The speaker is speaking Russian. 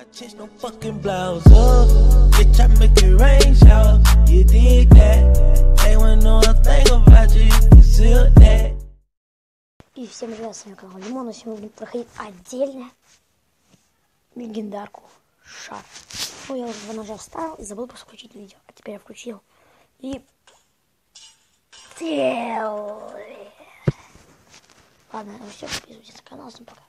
My chest no fucking blouse up. Bitch, I make it rain shower. You dig that? They know a thing about you. You seal that. И всем привет, с вами канал Лимон, и а сегодня будем проходить отдельно легендарку Шар. Ну, я уже два ножа вставил и забыл просто включить видео. А теперь я включил. И... Целый. Ладно, ну все, подписывайтесь на канал, всем пока.